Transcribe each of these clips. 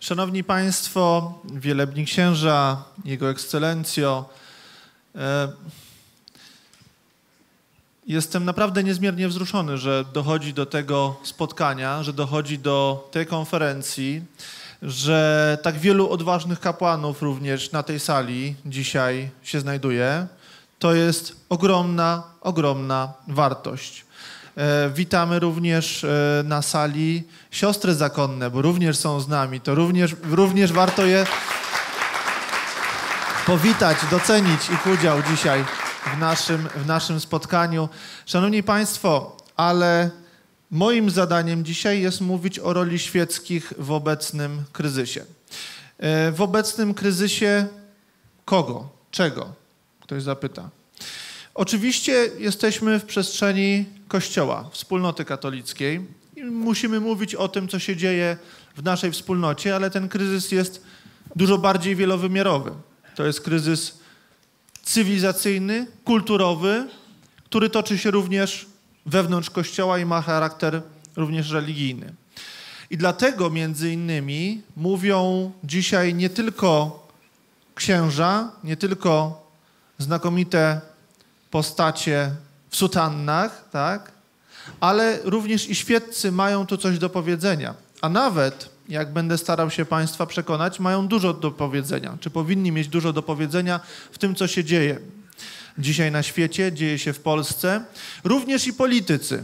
Szanowni Państwo, wielebni księża, Jego Ekscelencjo, e, jestem naprawdę niezmiernie wzruszony, że dochodzi do tego spotkania, że dochodzi do tej konferencji, że tak wielu odważnych kapłanów również na tej sali dzisiaj się znajduje. To jest ogromna, ogromna wartość. E, witamy również e, na sali siostry zakonne, bo również są z nami. To również, również warto je powitać, docenić ich udział dzisiaj w naszym, w naszym spotkaniu. Szanowni Państwo, ale moim zadaniem dzisiaj jest mówić o roli świeckich w obecnym kryzysie. E, w obecnym kryzysie kogo? Czego? Ktoś zapyta. Oczywiście jesteśmy w przestrzeni Kościoła, wspólnoty katolickiej i musimy mówić o tym, co się dzieje w naszej wspólnocie, ale ten kryzys jest dużo bardziej wielowymiarowy. To jest kryzys cywilizacyjny, kulturowy, który toczy się również wewnątrz Kościoła i ma charakter również religijny. I dlatego między innymi mówią dzisiaj nie tylko księża, nie tylko znakomite postacie w sutannach, tak? ale również i świeccy mają tu coś do powiedzenia. A nawet, jak będę starał się Państwa przekonać, mają dużo do powiedzenia, czy powinni mieć dużo do powiedzenia w tym, co się dzieje dzisiaj na świecie, dzieje się w Polsce. Również i politycy,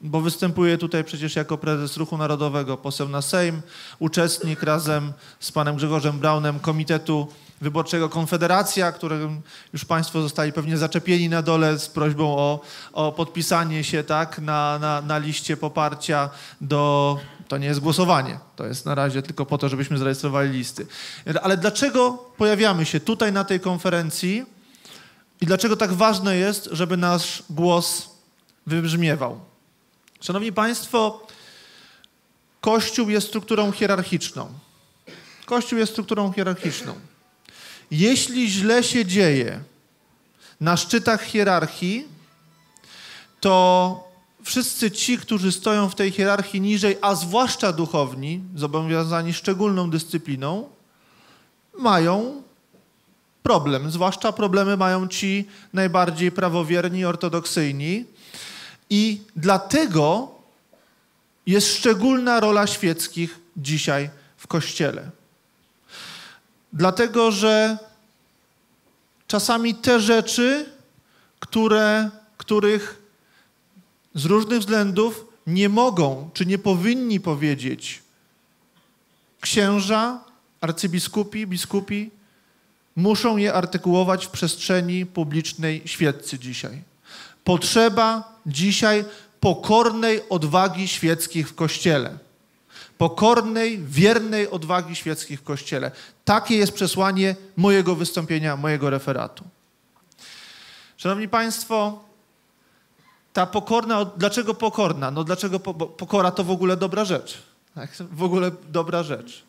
bo występuję tutaj przecież jako prezes Ruchu Narodowego, poseł na Sejm, uczestnik razem z panem Grzegorzem Braunem Komitetu Wyborczego Konfederacja, którym już Państwo zostali pewnie zaczepieni na dole z prośbą o, o podpisanie się tak, na, na, na liście poparcia do. To nie jest głosowanie, to jest na razie tylko po to, żebyśmy zarejestrowali listy. Ale dlaczego pojawiamy się tutaj na tej konferencji i dlaczego tak ważne jest, żeby nasz głos wybrzmiewał? Szanowni Państwo, Kościół jest strukturą hierarchiczną. Kościół jest strukturą hierarchiczną. Jeśli źle się dzieje na szczytach hierarchii, to wszyscy ci, którzy stoją w tej hierarchii niżej, a zwłaszcza duchowni, zobowiązani szczególną dyscypliną, mają problem. Zwłaszcza problemy mają ci najbardziej prawowierni, ortodoksyjni. I dlatego jest szczególna rola świeckich dzisiaj w Kościele. Dlatego, że czasami te rzeczy, które, których z różnych względów nie mogą czy nie powinni powiedzieć księża, arcybiskupi, biskupi, muszą je artykułować w przestrzeni publicznej świeccy dzisiaj. Potrzeba dzisiaj pokornej odwagi świeckich w Kościele pokornej, wiernej odwagi świeckich w Kościele. Takie jest przesłanie mojego wystąpienia, mojego referatu. Szanowni Państwo, ta pokorna, dlaczego pokorna? No dlaczego po, pokora to w ogóle dobra rzecz? Tak? W ogóle dobra rzecz.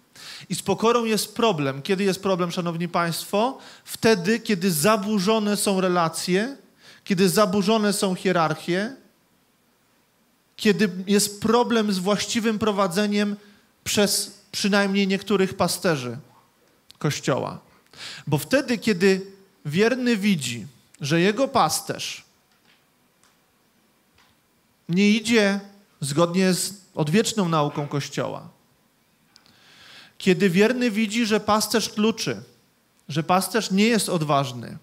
I z pokorą jest problem. Kiedy jest problem, Szanowni Państwo? Wtedy, kiedy zaburzone są relacje, kiedy zaburzone są hierarchie, kiedy jest problem z właściwym prowadzeniem przez przynajmniej niektórych pasterzy Kościoła. Bo wtedy, kiedy wierny widzi, że jego pasterz nie idzie zgodnie z odwieczną nauką Kościoła, kiedy wierny widzi, że pasterz kluczy, że pasterz nie jest odważny,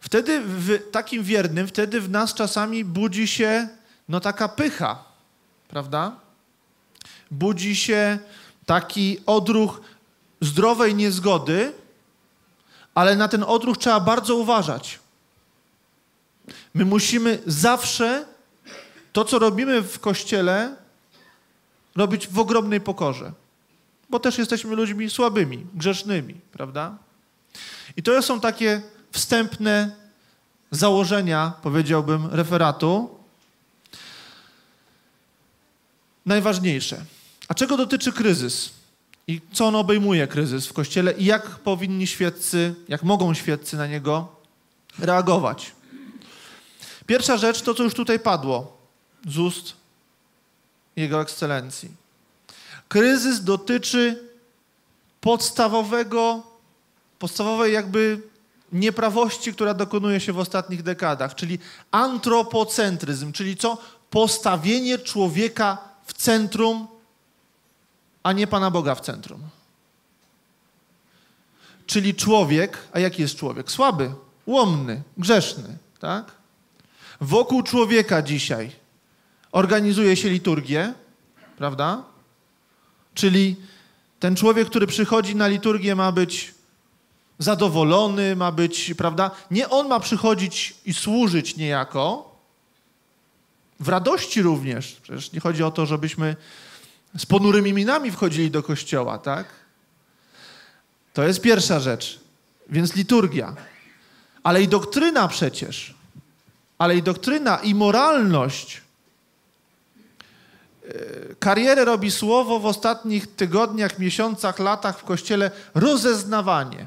wtedy w takim wiernym, wtedy w nas czasami budzi się no taka pycha, prawda? Budzi się taki odruch zdrowej niezgody, ale na ten odruch trzeba bardzo uważać. My musimy zawsze to, co robimy w kościele, robić w ogromnej pokorze, bo też jesteśmy ludźmi słabymi, grzesznymi, prawda? I to są takie wstępne założenia, powiedziałbym, referatu, najważniejsze. A czego dotyczy kryzys? I co on obejmuje kryzys w Kościele i jak powinni świeccy, jak mogą świeccy na niego reagować? Pierwsza rzecz to, co już tutaj padło z ust Jego Ekscelencji. Kryzys dotyczy podstawowego, podstawowej jakby nieprawości, która dokonuje się w ostatnich dekadach, czyli antropocentryzm, czyli co? Postawienie człowieka w centrum, a nie Pana Boga w centrum. Czyli człowiek, a jaki jest człowiek? Słaby, łomny, grzeszny, tak? Wokół człowieka dzisiaj organizuje się liturgię, prawda? Czyli ten człowiek, który przychodzi na liturgię, ma być zadowolony, ma być, prawda? Nie on ma przychodzić i służyć niejako, w radości również. Przecież nie chodzi o to, żebyśmy z ponurymi minami wchodzili do kościoła, tak? To jest pierwsza rzecz. Więc liturgia. Ale i doktryna przecież. Ale i doktryna, i moralność. E, karierę robi słowo w ostatnich tygodniach, miesiącach, latach w kościele rozeznawanie.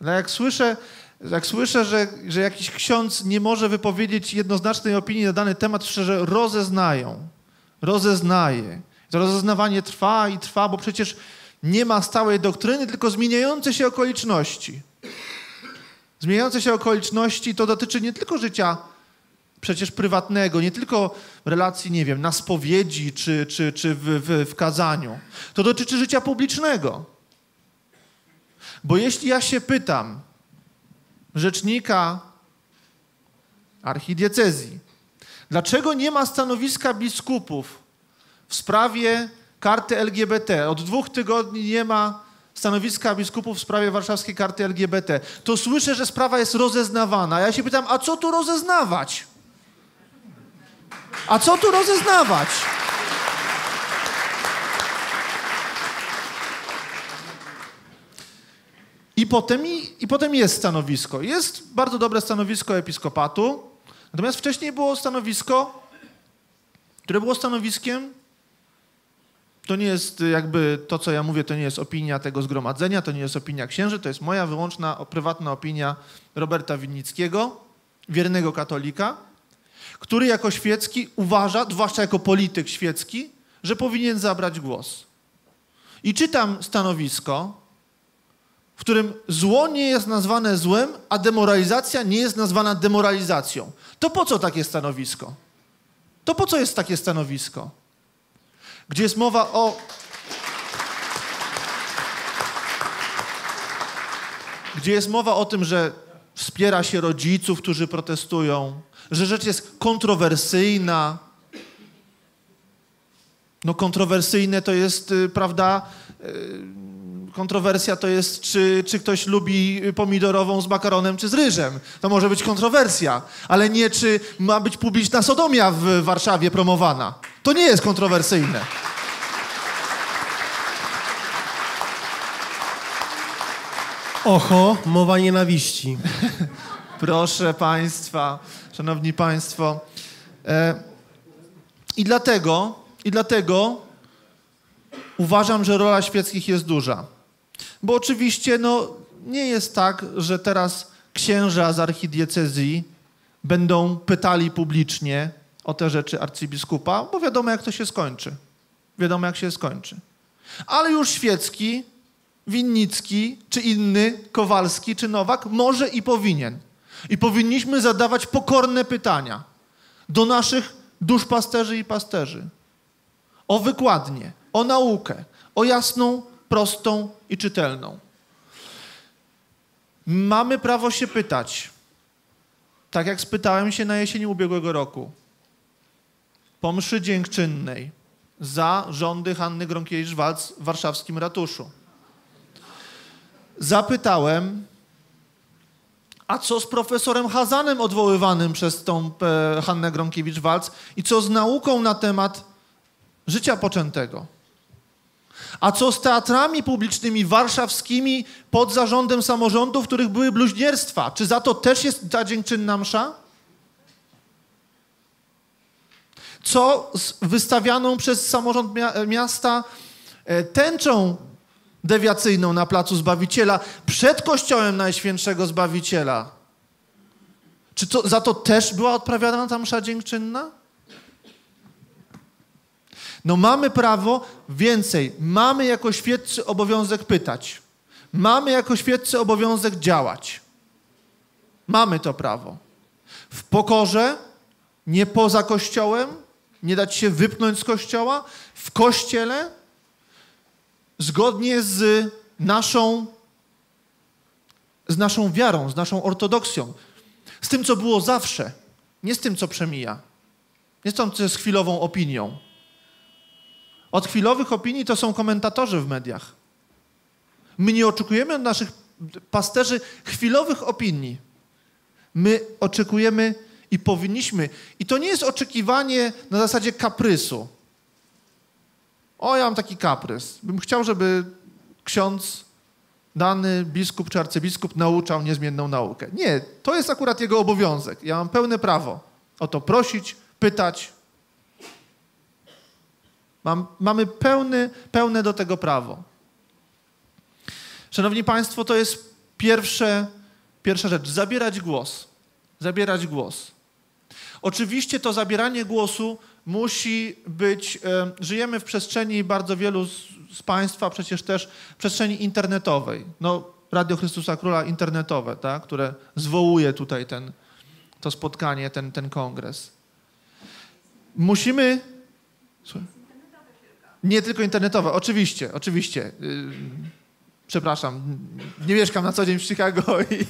Ale jak słyszę, jak słyszę że, że jakiś ksiądz nie może wypowiedzieć jednoznacznej opinii na dany temat, szczerze rozeznają. Rozeznaje. To rozeznawanie trwa i trwa, bo przecież nie ma stałej doktryny, tylko zmieniające się okoliczności. Zmieniające się okoliczności to dotyczy nie tylko życia przecież prywatnego, nie tylko relacji, nie wiem, na spowiedzi czy, czy, czy w, w, w kazaniu. To dotyczy życia publicznego. Bo jeśli ja się pytam rzecznika archidiecezji, dlaczego nie ma stanowiska biskupów w sprawie karty LGBT. Od dwóch tygodni nie ma stanowiska biskupów w sprawie warszawskiej karty LGBT. To słyszę, że sprawa jest rozeznawana. Ja się pytam, a co tu rozeznawać? A co tu rozeznawać? Potem, i, I potem jest stanowisko. Jest bardzo dobre stanowisko episkopatu, natomiast wcześniej było stanowisko, które było stanowiskiem to nie jest jakby to, co ja mówię, to nie jest opinia tego zgromadzenia, to nie jest opinia księży, to jest moja wyłączna, prywatna opinia Roberta Winnickiego, wiernego katolika, który jako świecki uważa, zwłaszcza jako polityk świecki, że powinien zabrać głos. I czytam stanowisko, którym zło nie jest nazwane złem, a demoralizacja nie jest nazwana demoralizacją. To po co takie stanowisko? To po co jest takie stanowisko? gdzie jest mowa o. Gdzie jest mowa o tym, że wspiera się rodziców, którzy protestują, że rzecz jest kontrowersyjna. No, kontrowersyjne to jest, y, prawda? Y, kontrowersja to jest, czy, czy ktoś lubi pomidorową z makaronem, czy z ryżem. To może być kontrowersja, ale nie, czy ma być publiczna sodomia w Warszawie promowana. To nie jest kontrowersyjne. Oho, mowa nienawiści. Proszę Państwa, Szanowni Państwo. E, I dlatego, i dlatego uważam, że rola świeckich jest duża. Bo oczywiście no, nie jest tak, że teraz księża z archidiecezji będą pytali publicznie o te rzeczy arcybiskupa, bo wiadomo, jak to się skończy. Wiadomo, jak się skończy. Ale już świecki Winnicki, czy inny, Kowalski, czy Nowak, może i powinien. I powinniśmy zadawać pokorne pytania do naszych duszpasterzy i pasterzy. O wykładnię, o naukę, o jasną, prostą i czytelną. Mamy prawo się pytać, tak jak spytałem się na jesieni ubiegłego roku, po mszy dziękczynnej za rządy Hanny Gronkiewicz-Walc w warszawskim ratuszu zapytałem, a co z profesorem Hazanem odwoływanym przez tą e, Hannę Gronkiewicz-Walc i co z nauką na temat życia poczętego? A co z teatrami publicznymi warszawskimi pod zarządem samorządu, w których były bluźnierstwa? Czy za to też jest ta dziękczynna msza? Co z wystawianą przez samorząd miasta e, tęczą dewiacyjną na placu Zbawiciela przed kościołem Najświętszego Zbawiciela. Czy to, za to też była odprawiana ta msza dziękczynna? No mamy prawo, więcej, mamy jako świeccy obowiązek pytać. Mamy jako świeccy obowiązek działać. Mamy to prawo. W pokorze, nie poza Kościołem, nie dać się wypnąć z Kościoła, w Kościele, zgodnie z naszą, z naszą wiarą, z naszą ortodoksją, z tym, co było zawsze, nie z tym, co przemija, nie z tym, co jest chwilową opinią. Od chwilowych opinii to są komentatorzy w mediach. My nie oczekujemy od naszych pasterzy chwilowych opinii. My oczekujemy i powinniśmy. I to nie jest oczekiwanie na zasadzie kaprysu. O, ja mam taki kaprys. Bym chciał, żeby ksiądz, dany biskup czy arcybiskup nauczał niezmienną naukę. Nie, to jest akurat jego obowiązek. Ja mam pełne prawo o to prosić, pytać. Mam, mamy pełny, pełne do tego prawo. Szanowni Państwo, to jest pierwsze, pierwsza rzecz. Zabierać głos. Zabierać głos. Oczywiście to zabieranie głosu musi być, e, żyjemy w przestrzeni bardzo wielu z, z Państwa, przecież też przestrzeni internetowej. No, Radio Chrystusa Króla internetowe, tak, które zwołuje tutaj ten, to spotkanie, ten, ten kongres. Musimy... Nie tylko internetowe, oczywiście, oczywiście. Y, przepraszam, nie mieszkam na co dzień w Chicago i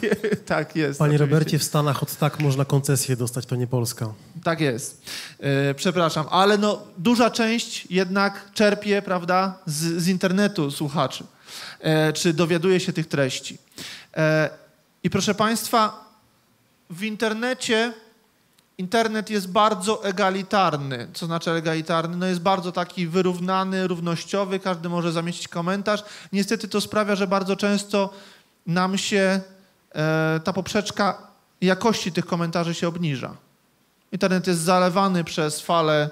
tak jest. Panie oczywiście. Robercie, w Stanach od tak można koncesję dostać, to nie Polska. Tak jest. E, przepraszam, ale no, duża część jednak czerpie, prawda, z, z internetu słuchaczy, e, czy dowiaduje się tych treści. E, I proszę Państwa, w internecie internet jest bardzo egalitarny. Co znaczy egalitarny? No jest bardzo taki wyrównany, równościowy, każdy może zamieścić komentarz. Niestety to sprawia, że bardzo często nam się e, ta poprzeczka jakości tych komentarzy się obniża. Internet jest zalewany przez falę,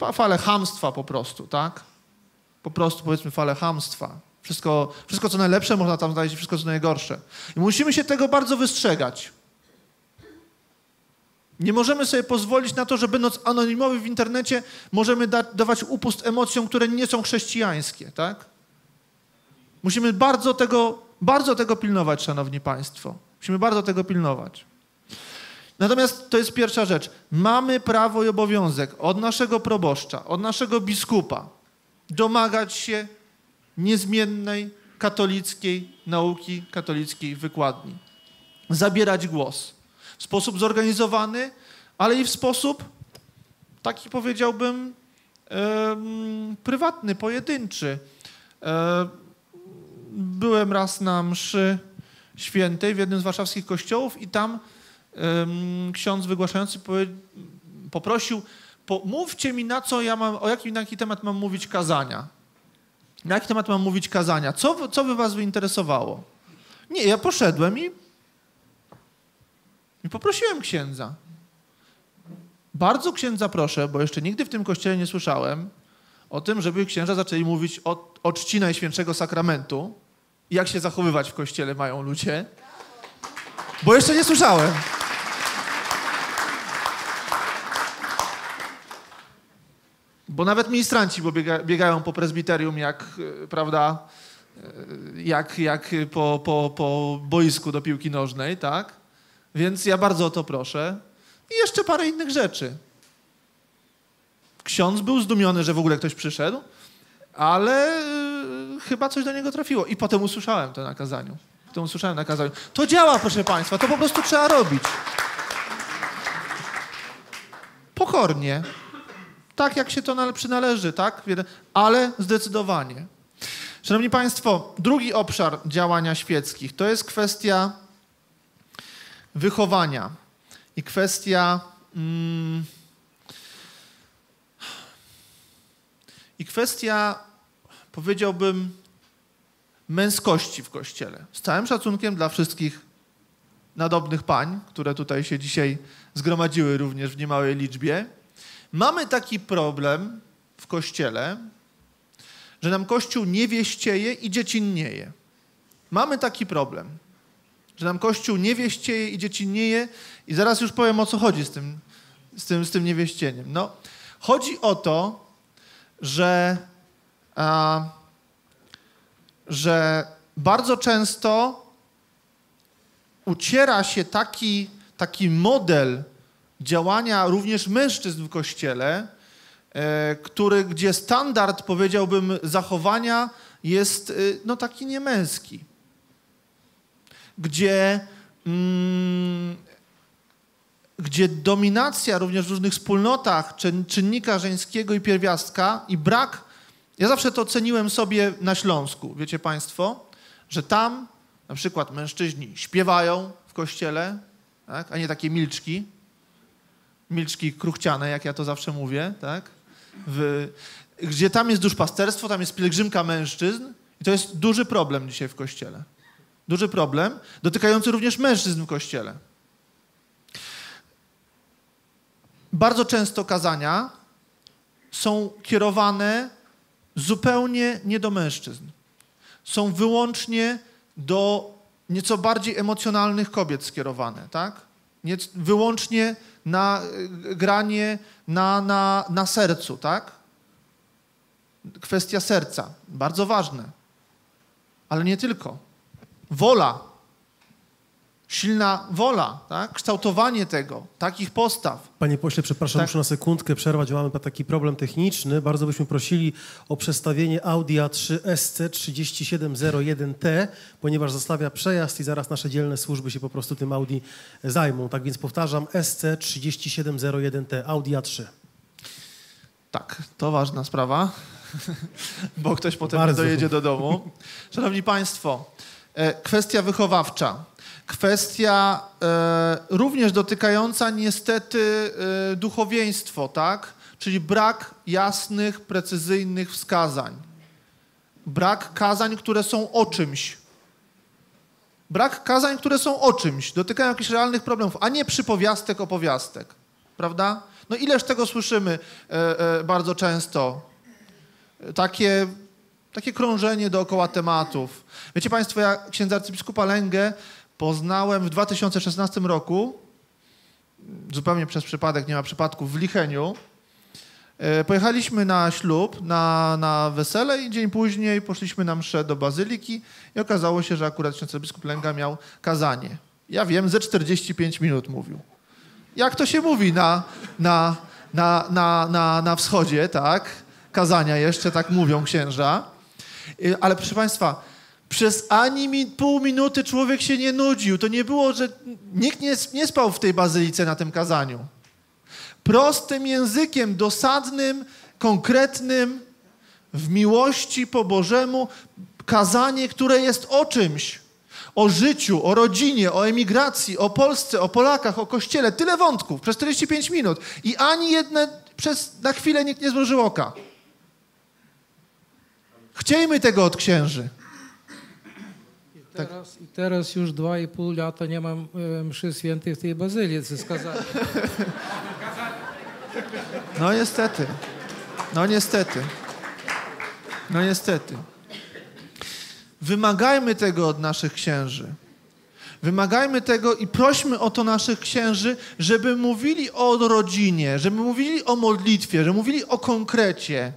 e, falę hamstwa po prostu, tak? Po prostu powiedzmy falę hamstwa. Wszystko, wszystko co najlepsze można tam znaleźć, wszystko co najgorsze. I musimy się tego bardzo wystrzegać. Nie możemy sobie pozwolić na to, że będąc anonimowy w internecie, możemy da dawać upust emocjom, które nie są chrześcijańskie, tak? Musimy bardzo tego, bardzo tego pilnować, szanowni państwo. Musimy bardzo tego pilnować. Natomiast to jest pierwsza rzecz. Mamy prawo i obowiązek od naszego proboszcza, od naszego biskupa domagać się niezmiennej katolickiej nauki, katolickiej wykładni. Zabierać głos w sposób zorganizowany, ale i w sposób taki powiedziałbym prywatny, pojedynczy. E, byłem raz na mszy świętej w jednym z warszawskich kościołów i tam ksiądz wygłaszający poprosił, mówcie mi na co ja mam, o jaki, na jaki temat mam mówić kazania. Na jaki temat mam mówić kazania? Co, co by was wyinteresowało? Nie, ja poszedłem i i poprosiłem księdza. Bardzo księdza proszę, bo jeszcze nigdy w tym kościele nie słyszałem o tym, żeby księża zaczęli mówić o, o czci Najświętszego Sakramentu i jak się zachowywać w kościele mają ludzie. Bo jeszcze nie słyszałem. Bo nawet ministranci bo biega, biegają po prezbiterium jak, e, prawda, e, jak, jak po, po, po boisku do piłki nożnej, tak? Więc ja bardzo o to proszę. I jeszcze parę innych rzeczy. Ksiądz był zdumiony, że w ogóle ktoś przyszedł, ale yy, chyba coś do niego trafiło. I potem usłyszałem to na kazaniu. Potem usłyszałem na kazaniu. To działa, proszę Państwa, to po prostu trzeba robić. Pokornie. Tak, jak się to przynależy, tak? Ale zdecydowanie. Szanowni Państwo, drugi obszar działania świeckich to jest kwestia wychowania i kwestia. Mm, I kwestia, powiedziałbym, męskości w kościele. Z całym szacunkiem dla wszystkich nadobnych pań, które tutaj się dzisiaj zgromadziły również w niemałej liczbie. Mamy taki problem w kościele, że nam kościół nie wieścieje i dziecinnieje. Mamy taki problem że nam Kościół nie wieścieje i dziecinieje i zaraz już powiem o co chodzi z tym, z tym, z tym niewieścieniem. No, Chodzi o to, że, a, że bardzo często uciera się taki, taki model działania również mężczyzn w kościele, e, który, gdzie standard, powiedziałbym, zachowania jest e, no, taki niemęski. Gdzie, mm, gdzie dominacja również w różnych wspólnotach czyn, czynnika żeńskiego i pierwiastka i brak, ja zawsze to ceniłem sobie na Śląsku, wiecie Państwo, że tam na przykład mężczyźni śpiewają w kościele, tak? a nie takie milczki, milczki kruchciane, jak ja to zawsze mówię, tak? W, gdzie tam jest duszpasterstwo, tam jest pielgrzymka mężczyzn i to jest duży problem dzisiaj w kościele. Duży problem, dotykający również mężczyzn w kościele. Bardzo często kazania są kierowane zupełnie nie do mężczyzn. Są wyłącznie do nieco bardziej emocjonalnych kobiet skierowane, tak? Nie, wyłącznie na y, granie na, na, na sercu, tak? Kwestia serca, bardzo ważne. Ale nie tylko. Wola, silna wola, tak? kształtowanie tego, takich postaw. Panie pośle, przepraszam, Tak. muszę na sekundkę przerwać, mamy taki problem techniczny. Bardzo byśmy prosili o przestawienie Audi A3 SC3701T, ponieważ zostawia przejazd i zaraz nasze dzielne służby się po prostu tym Audi zajmą. Tak więc powtarzam, SC3701T, Audi A3. Tak, to ważna sprawa, bo ktoś potem Bardzo. dojedzie do domu. Szanowni Państwo, e, kwestia wychowawcza. Kwestia e, również dotykająca niestety e, duchowieństwo, tak? Czyli brak jasnych, precyzyjnych wskazań. Brak kazań, które są o czymś. Brak kazań, które są o czymś, dotykają jakichś realnych problemów, a nie przypowiastek, opowiastek. Prawda? No ileż tego słyszymy e, e, bardzo często. E, Takie, takie krążenie dookoła tematów. Wiecie Państwo, ja księdza arcybiskupa Lęgę poznałem w 2016 roku, zupełnie przez przypadek, nie ma przypadku, w Licheniu. E, Pojechaliśmy na ślub, na, na wesele i dzień później poszliśmy na mszę do bazyliki i okazało się, że akurat ksiądz biskup Lęga miał kazanie. Ja wiem, ze 45 minut mówił. Jak to się mówi na, na, na, na, na, na wschodzie, tak? Kazania jeszcze, tak mówią księża. Y, Ale proszę Państwa, przez ani mi, pół minuty człowiek się nie nudził. To nie było, że nikt nie, nie spał w tej bazylice na tym kazaniu. Prostym językiem, dosadnym, konkretnym, w miłości po Bożemu, kazanie, które jest o czymś. O życiu, o rodzinie, o emigracji, o Polsce, o Polakach, o Kościele. Tyle wątków przez 45 minut. I ani jedne przez na chwilę nikt nie złożył oka. Chciejmy tego od księży. Teraz, I teraz już dwa i pół lata nie mam e, mszy świętych w tej bazylice. Skazali. No niestety. No niestety. No niestety. Wymagajmy tego od naszych księży. Wymagajmy tego i prośmy o to naszych księży, żeby mówili o rodzinie, żeby mówili o modlitwie, żeby mówili o konkrecie.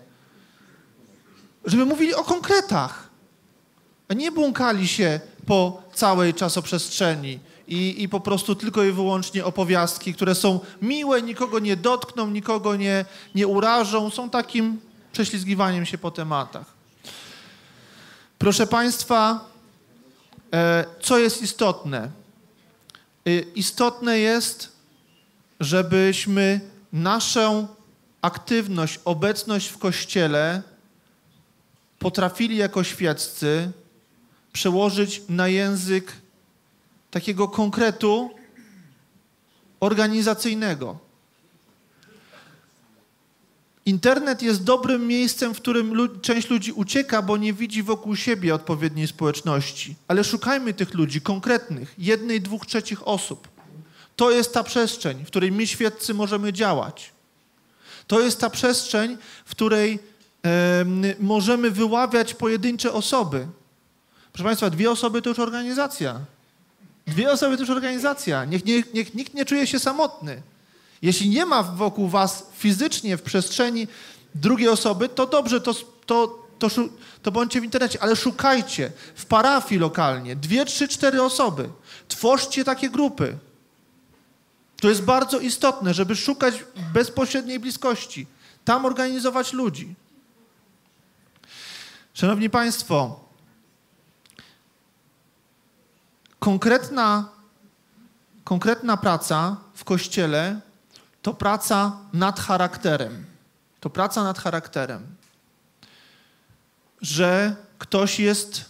Żeby mówili o konkretach, a nie błąkali się po całej czasoprzestrzeni i, i po prostu tylko i wyłącznie opowiastki, które są miłe, nikogo nie dotkną, nikogo nie, nie urażą, są takim prześlizgiwaniem się po tematach. Proszę Państwa, e, co jest istotne? E, Istotne jest, żebyśmy naszą aktywność, obecność w Kościele potrafili jako świeccy przełożyć na język takiego konkretu organizacyjnego. Internet jest dobrym miejscem, w którym część ludzi ucieka, bo nie widzi wokół siebie odpowiedniej społeczności. Ale szukajmy tych ludzi konkretnych, jednej, dwóch, trzecich osób. To jest ta przestrzeń, w której my świeccy możemy działać. To jest ta przestrzeń, w której możemy wyławiać pojedyncze osoby. Proszę Państwa, dwie osoby to już organizacja. Dwie osoby to już organizacja. Niech, niech, nikt nie czuje się samotny. Jeśli nie ma wokół was fizycznie w przestrzeni drugiej osoby, to dobrze, to, to, to, to bądźcie w internecie, ale szukajcie w parafii lokalnie, dwie, trzy, cztery osoby. Tworzcie takie grupy. To jest bardzo istotne, żeby szukać bezpośredniej bliskości. Tam organizować ludzi. Szanowni Państwo, konkretna, konkretna praca w kościele to praca nad charakterem. To praca nad charakterem. Że ktoś jest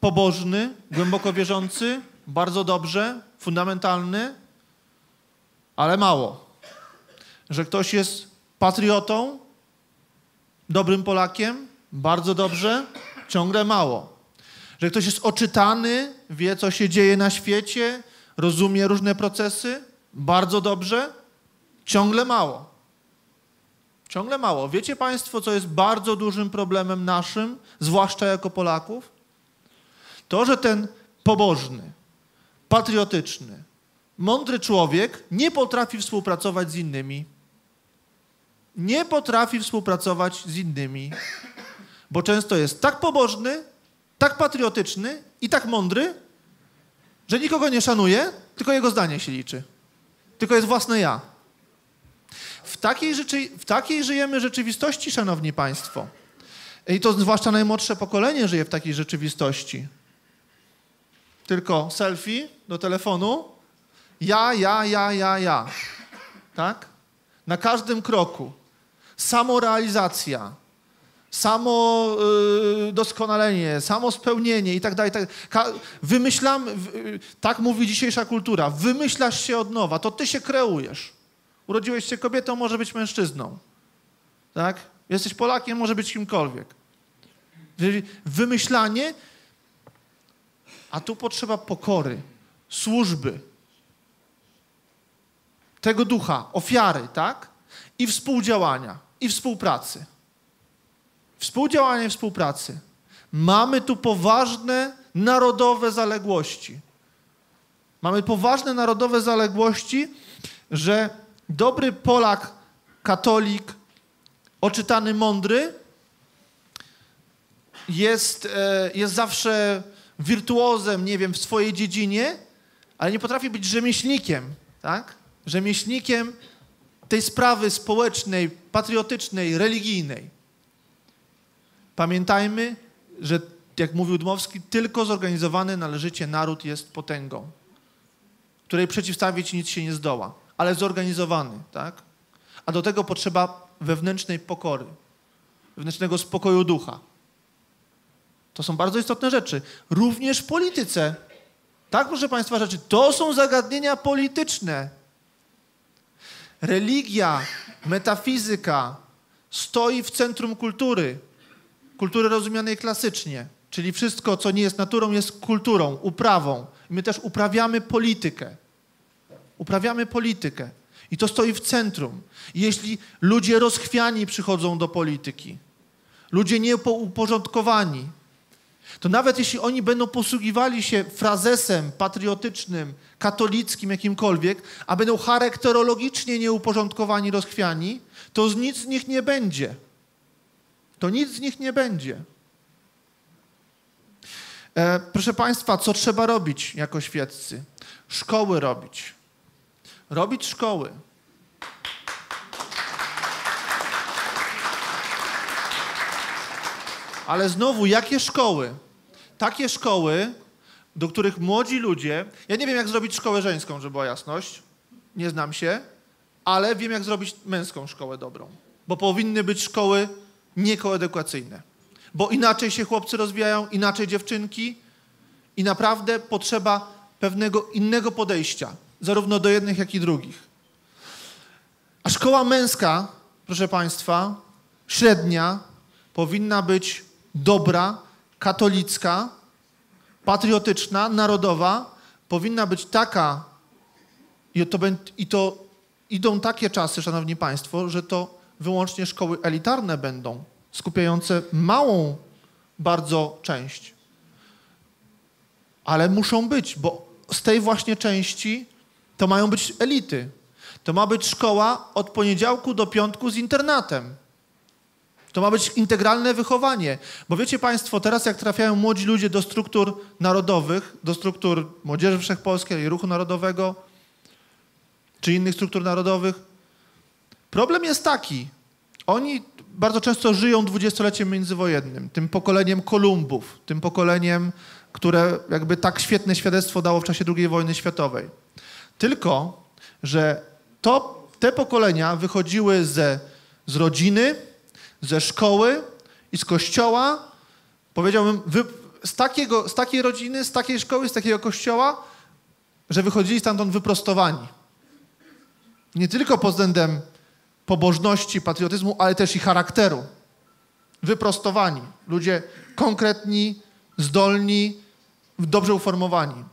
pobożny, głęboko wierzący, bardzo dobrze, fundamentalny, ale mało. Że ktoś jest patriotą, dobrym Polakiem, bardzo dobrze, ciągle mało. Że ktoś jest oczytany, wie, co się dzieje na świecie, rozumie różne procesy, bardzo dobrze, ciągle mało. Ciągle mało. Wiecie Państwo, co jest bardzo dużym problemem naszym, zwłaszcza jako Polaków? To, że ten pobożny, patriotyczny, mądry człowiek nie potrafi współpracować z innymi. Nie potrafi współpracować z innymi, bo często jest tak pobożny, tak patriotyczny i tak mądry, że nikogo nie szanuje, tylko jego zdanie się liczy. Tylko jest własne ja. W takiej, rzeczy, w takiej żyjemy rzeczywistości, szanowni państwo. I to zwłaszcza najmłodsze pokolenie żyje w takiej rzeczywistości. Tylko selfie do telefonu, ja, ja, ja, ja, ja. Tak? Na każdym kroku. Samorealizacja, samo y, doskonalenie, samo spełnienie i tak dalej. Tak. Wymyślam, y, tak mówi dzisiejsza kultura, wymyślasz się od nowa, to ty się kreujesz. Urodziłeś się kobietą, może być mężczyzną. Tak? Jesteś Polakiem, może być kimkolwiek. Wymyślanie, a tu potrzeba pokory, służby, tego ducha, ofiary, tak? I współdziałania, i współpracy. Współdziałania i współpracy. Mamy tu poważne narodowe zaległości. Mamy poważne narodowe zaległości, że dobry Polak, katolik, oczytany, mądry jest, e, jest zawsze wirtuozem, nie wiem, w swojej dziedzinie, ale nie potrafi być rzemieślnikiem, tak? Rzemieślnikiem tej sprawy społecznej, patriotycznej, religijnej. Pamiętajmy, że jak mówił Dmowski, tylko zorganizowany należycie naród jest potęgą, której przeciwstawić nic się nie zdoła, ale zorganizowany, tak? A do tego potrzeba wewnętrznej pokory, wewnętrznego spokoju ducha. To są bardzo istotne rzeczy. Również w polityce. Tak, proszę Państwa, rzeczy. To są zagadnienia polityczne. Religia, metafizyka stoi w centrum kultury kultury rozumianej klasycznie, czyli wszystko, co nie jest naturą, jest kulturą, uprawą. My też uprawiamy politykę. Uprawiamy politykę. I to stoi w centrum. jeśli ludzie rozchwiani przychodzą do polityki, ludzie nieuporządkowani, to nawet jeśli oni będą posługiwali się frazesem patriotycznym, katolickim, jakimkolwiek, a będą charakterologicznie nieuporządkowani, rozchwiani, to nic z nich nie będzie to nic z nich nie będzie. E, proszę Państwa, co trzeba robić jako świeccy? Szkoły robić. Robić szkoły. Ale znowu, jakie szkoły? Takie szkoły, do których młodzi ludzie. Ja nie wiem, jak zrobić szkołę żeńską, żeby była jasność. Nie znam się, ale wiem, jak zrobić męską szkołę dobrą. Bo powinny być szkoły niekoedukacyjne. Bo inaczej się chłopcy rozwijają, inaczej dziewczynki i naprawdę potrzeba pewnego innego podejścia, zarówno do jednych, jak i drugich. A szkoła męska, proszę Państwa, średnia, powinna być dobra, katolicka, patriotyczna, narodowa, powinna być taka, i to, i to idą takie czasy, Szanowni Państwo, że to wyłącznie szkoły elitarne będą, skupiające małą bardzo część. Ale muszą być, bo z tej właśnie części to mają być elity. To ma być szkoła od poniedziałku do piątku z internatem. To ma być integralne wychowanie. Bo wiecie Państwo, teraz jak trafiają młodzi ludzie do struktur narodowych, do struktur Młodzieży Wszechpolskiej, Ruchu Narodowego, czy innych struktur narodowych, problem jest taki. Oni bardzo często żyją dwudziestoleciem międzywojennym, tym pokoleniem Kolumbów, tym pokoleniem, które jakby tak świetne świadectwo dało w czasie II wojny światowej. Tylko, że to, te pokolenia wychodziły ze, z rodziny, ze szkoły i z kościoła, powiedziałbym, wy, z, takiego, z takiej rodziny, z takiej szkoły, z takiego kościoła, że wychodzili stamtąd wyprostowani. Nie tylko pod względem pobożności, patriotyzmu, ale też i charakteru. Wyprostowani. Ludzie konkretni, zdolni, dobrze uformowani.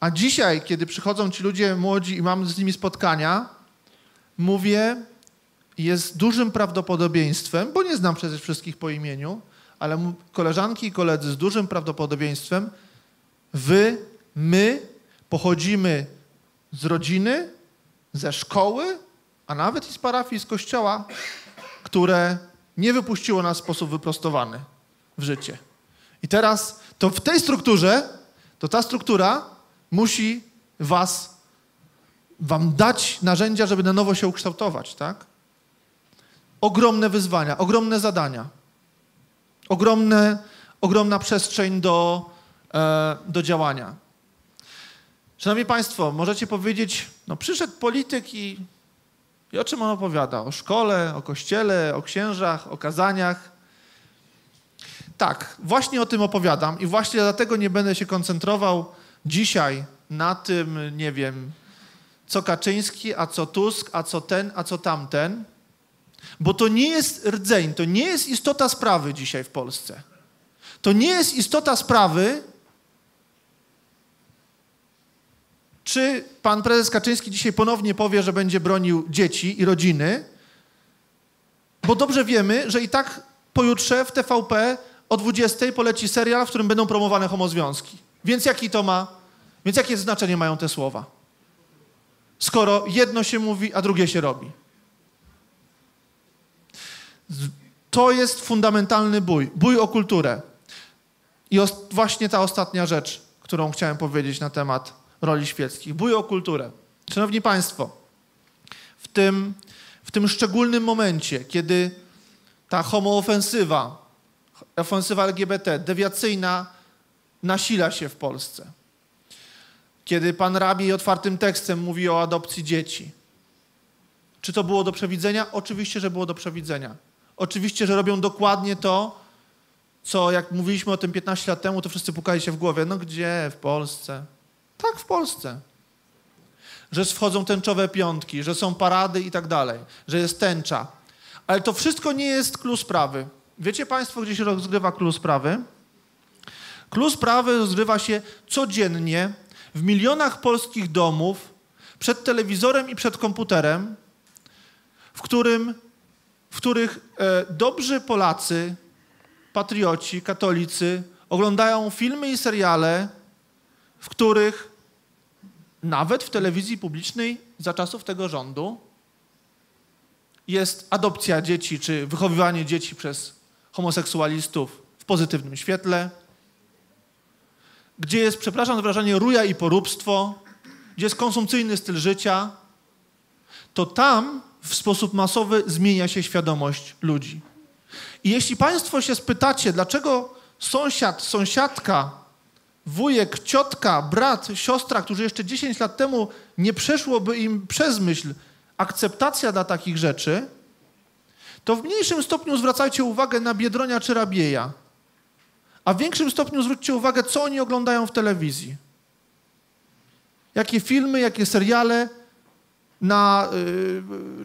A dzisiaj, kiedy przychodzą ci ludzie młodzi i mam z nimi spotkania, mówię, jest dużym prawdopodobieństwem, bo nie znam przecież wszystkich po imieniu, ale koleżanki i koledzy z dużym prawdopodobieństwem, wy, my pochodzimy z rodziny, ze szkoły, a nawet i z parafii, z kościoła, które nie wypuściło nas w sposób wyprostowany w życie. I teraz to w tej strukturze, to ta struktura musi was, wam dać narzędzia, żeby na nowo się ukształtować, tak? Ogromne wyzwania, ogromne zadania, ogromne, ogromna przestrzeń do, e, do działania. Szanowni Państwo, możecie powiedzieć, no przyszedł polityk i, i o czym on opowiada? O szkole, o kościele, o księżach, o kazaniach. Tak, właśnie o tym opowiadam i właśnie dlatego nie będę się koncentrował dzisiaj na tym, nie wiem, co Kaczyński, a co Tusk, a co ten, a co tamten, bo to nie jest rdzeń, to nie jest istota sprawy dzisiaj w Polsce. To nie jest istota sprawy, czy pan prezes Kaczyński dzisiaj ponownie powie, że będzie bronił dzieci i rodziny, bo dobrze wiemy, że i tak pojutrze w TVP o 20 poleci serial, w którym będą promowane homozwiązki. Więc jaki to ma, więc jakie znaczenie mają te słowa? Skoro jedno się mówi, a drugie się robi. To jest fundamentalny bój, bój o kulturę. I właśnie ta ostatnia rzecz, którą chciałem powiedzieć na temat roli świeckich. O kulturę. Szanowni Państwo, w tym, w tym szczególnym momencie, kiedy ta homoofensywa, ofensywa LGBT, dewiacyjna, nasila się w Polsce, kiedy pan rabi otwartym tekstem mówi o adopcji dzieci, czy to było do przewidzenia? Oczywiście, że było do przewidzenia. Oczywiście, że robią dokładnie to, co jak mówiliśmy o tym 15 lat temu, to wszyscy pukali się w głowie. No gdzie? W Polsce. Tak, w Polsce. Że wchodzą tęczowe piątki, że są parady i tak dalej, że jest tęcza. Ale to wszystko nie jest klucz sprawy. Wiecie Państwo, gdzie się rozgrywa klucz sprawy? Klucz sprawy rozgrywa się codziennie w milionach polskich domów, przed telewizorem i przed komputerem, w, którym, w których e, dobrzy Polacy, patrioci, katolicy oglądają filmy i seriale, w których nawet w telewizji publicznej za czasów tego rządu jest adopcja dzieci czy wychowywanie dzieci przez homoseksualistów w pozytywnym świetle, gdzie jest, przepraszam za wrażenie, ruja i poróbstwo, gdzie jest konsumpcyjny styl życia, to tam w sposób masowy zmienia się świadomość ludzi. I jeśli Państwo się spytacie, dlaczego sąsiad, sąsiadka wujek, ciotka, brat, siostra, którzy jeszcze 10 lat temu nie przeszłoby im przez myśl akceptacja dla takich rzeczy, to w mniejszym stopniu zwracajcie uwagę na Biedronia czy Rabieja, a w większym stopniu zwróćcie uwagę, co oni oglądają w telewizji. Jakie filmy, jakie seriale na,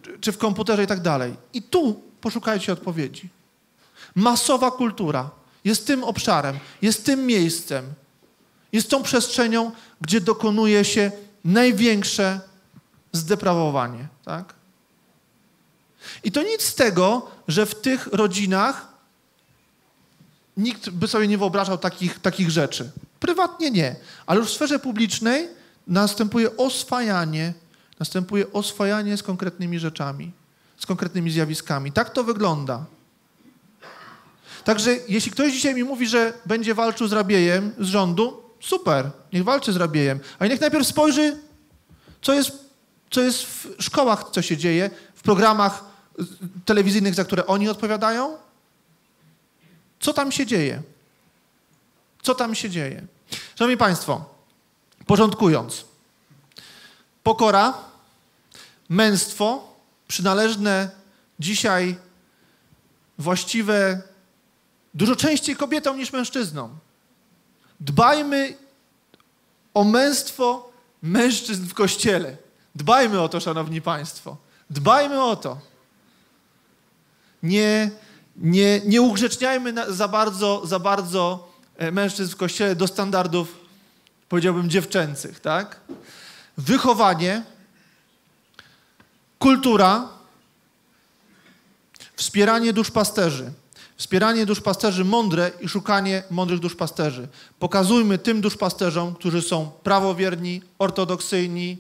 yy, czy w komputerze i tak dalej. I tu poszukajcie odpowiedzi. Masowa kultura jest tym obszarem, jest tym miejscem, jest tą przestrzenią, gdzie dokonuje się największe zdeprawowanie. Tak? I to nic z tego, że w tych rodzinach nikt by sobie nie wyobrażał takich, takich rzeczy. Prywatnie nie, ale już w sferze publicznej następuje oswajanie, Następuje oswajanie z konkretnymi rzeczami, z konkretnymi zjawiskami. Tak to wygląda. Także jeśli ktoś dzisiaj mi mówi, że będzie walczył z rabiejem z rządu, super, niech walczy z rabiejem. Ale niech najpierw spojrzy, co jest, co jest w szkołach, co się dzieje, w programach y, telewizyjnych, za które oni odpowiadają. Co tam się dzieje? Co tam się dzieje? Szanowni Państwo, porządkując. Pokora, męstwo, przynależne dzisiaj właściwe dużo częściej kobietom niż mężczyznom. Dbajmy o męstwo mężczyzn w kościele. Dbajmy o to, szanowni państwo. Dbajmy o to. Nie, nie, nie ugrzeczniajmy na, za bardzo, za bardzo e, mężczyzn w kościele do standardów, powiedziałbym, dziewczęcych, tak? Wychowanie, kultura, wspieranie duszpasterzy. Wspieranie duszpasterzy mądre i szukanie mądrych duszpasterzy. Pokazujmy tym duszpasterzom, którzy są prawowierni, ortodoksyjni,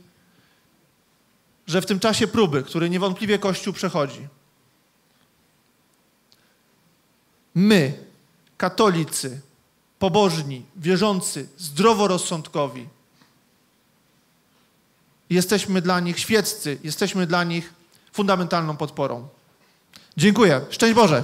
że w tym czasie próby, który niewątpliwie Kościół przechodzi, my, katolicy, pobożni, wierzący, zdroworozsądkowi, jesteśmy dla nich świeccy, jesteśmy dla nich fundamentalną podporą. Dziękuję. Szczęść Boże.